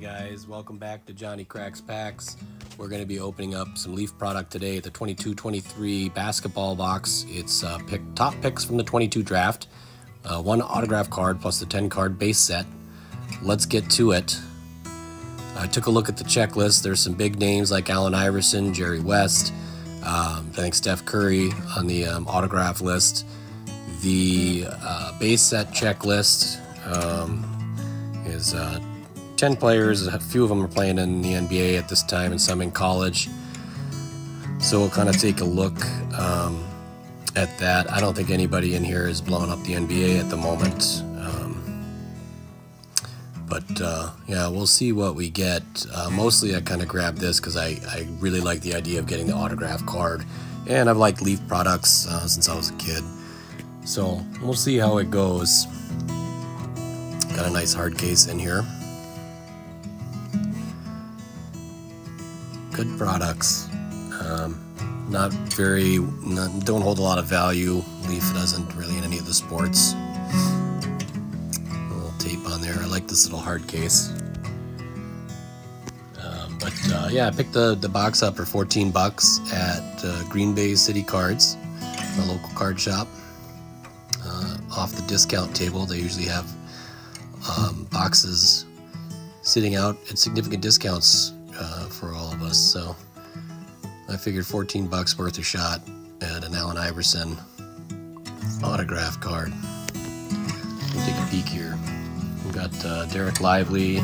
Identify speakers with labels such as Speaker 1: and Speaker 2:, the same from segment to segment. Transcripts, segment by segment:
Speaker 1: guys, welcome back to Johnny Cracks Packs. We're going to be opening up some Leaf product today, the 22-23 basketball box. It's uh, pick, top picks from the 22 draft, uh, one autograph card plus the 10 card base set. Let's get to it. I took a look at the checklist. There's some big names like Allen Iverson, Jerry West, um, I think Steph Curry on the um, autograph list. The uh, base set checklist um, is uh, 10 players. A few of them are playing in the NBA at this time and some in college. So we'll kind of take a look um, at that. I don't think anybody in here is blowing up the NBA at the moment. Um, but uh, yeah, we'll see what we get. Uh, mostly I kind of grabbed this because I, I really like the idea of getting the autograph card. And I've liked Leaf products uh, since I was a kid. So we'll see how it goes. Got a nice hard case in here. Good products. Um, not very, not, don't hold a lot of value. Leaf doesn't really in any of the sports. A little tape on there. I like this little hard case. Um, but uh, yeah, I picked the, the box up for 14 bucks at uh, Green Bay City Cards, a local card shop. Uh, off the discount table, they usually have um, boxes sitting out at significant discounts uh, for all So I figured 14 bucks worth a shot at an Allen Iverson autograph card. We'll take a peek here. We've got uh, Dereck Lively,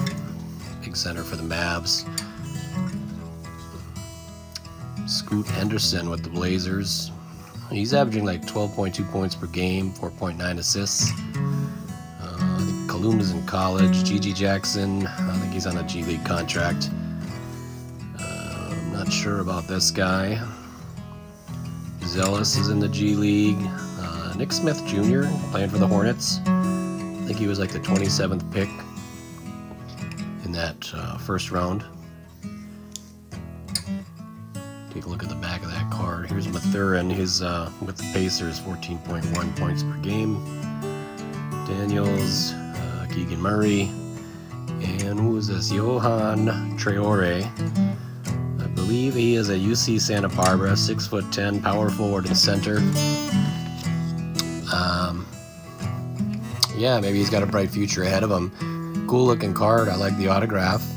Speaker 1: big center for the Mavs. Scoot Henderson with the Blazers. He's averaging like 12.2 points per game, 4.9 assists. Kaluma's in college. GG Jackson, I think he's on a G League contract. Uh, not sure about this guy. Zealous is in the G League. Uh, Nick Smith Jr. playing for the Hornets. I think he was like the 27th pick in that uh, first round. Take a look at the back of that card. Here's Mathurin. He's uh, with the Pacers, 14.1 points per game. Daniels, Keegan Murray, and who is this? Johan Traore. I believe he is a UC Santa Barbara, six foot ten, power forward and center. Um, yeah, maybe he's got a bright future ahead of him. Cool looking card. I like the autograph.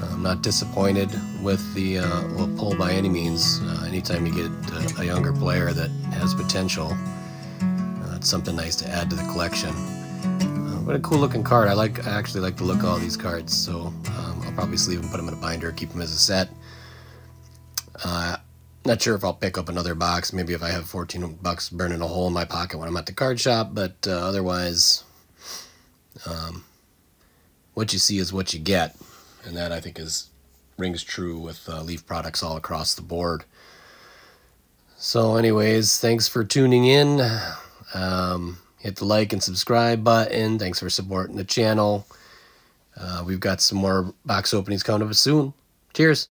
Speaker 1: I'm not disappointed with the uh, well, pull by any means. Uh, anytime you get a, a, younger player that has potential, uh, it's something nice to add to the collection. What a cool looking card. I like. I actually like the look of all these cards, so um, I'll probably sleeve them, put them in a binder, keep them as a set. Uh, not sure if I'll pick up another box. Maybe if I have 14 bucks burning a hole in my pocket when I'm at the card shop, but uh, otherwise, um, what you see is what you get, and that I think is rings true with uh, Leaf products all across the board. So, anyways, thanks for tuning in. Um, hit the like and subscribe button. Thanks for supporting the channel. Uh, we've got some more box openings coming up soon. Cheers.